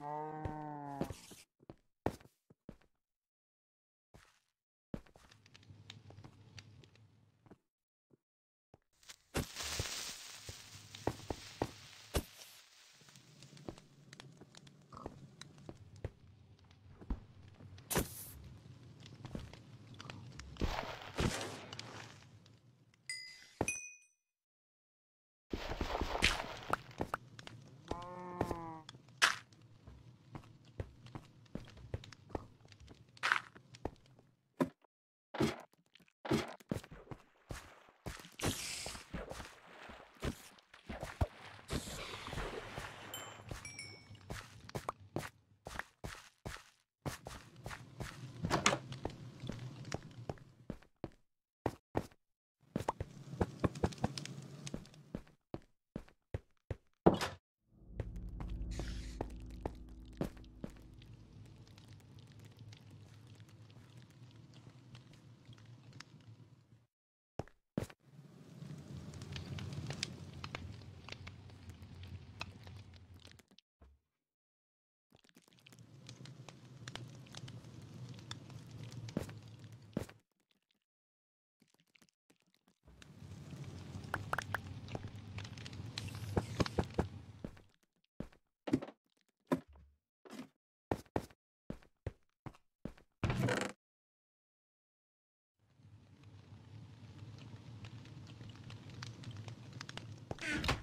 No. much.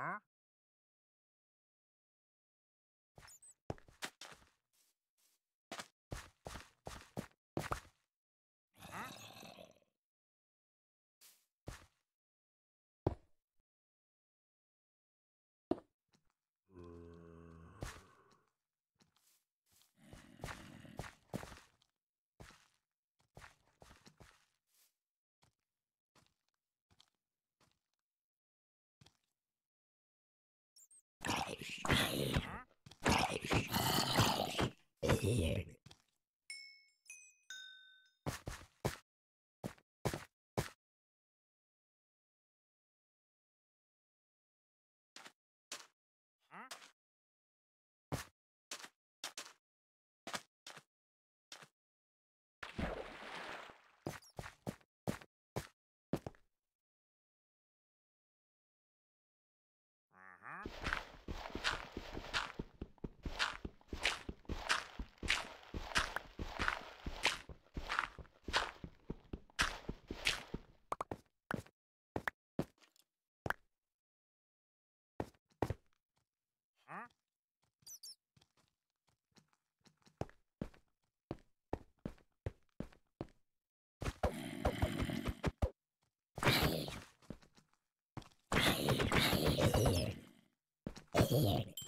Huh? Huh? Uh-huh. Huh? Here.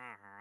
Ha ha.